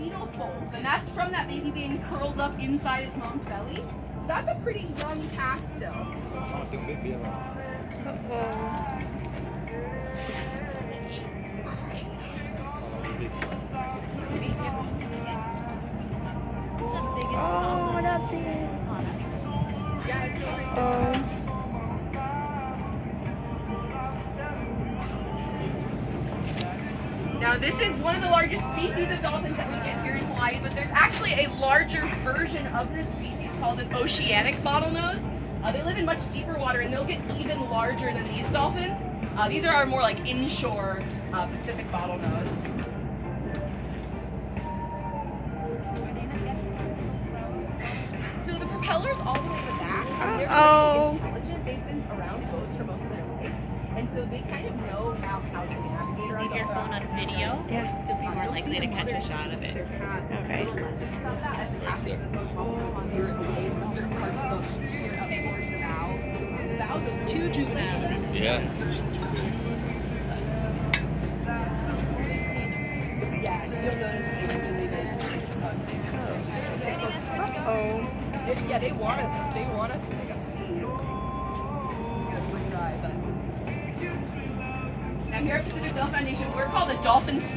fetal fold, and that's from that baby being curled up inside its mom's belly. So that's a pretty young calf still. Oh, that's it. Oh. Now this is one of the largest species of dolphins that we get here in Hawaii, but there's actually a larger version of this species called an oceanic bottlenose. Uh, they live in much deeper water and they'll get even larger than these dolphins. Uh, these are our more like inshore uh, Pacific bottlenose. So the propellers all the way in the back, um, they're Uh-oh. pretty intelligent. They've been around boats for most of their life, and so they kind of know now how to navigate your phone on video. Yeah. You'll be more likely to catch a shot of it. Okay. It's Two juveniles. Yeah. Yeah, you'll notice that they really big. Oh. Yeah, they want us. They want us to pick up Now here at Pacific Whale Foundation, we're called the Dolphin Smart.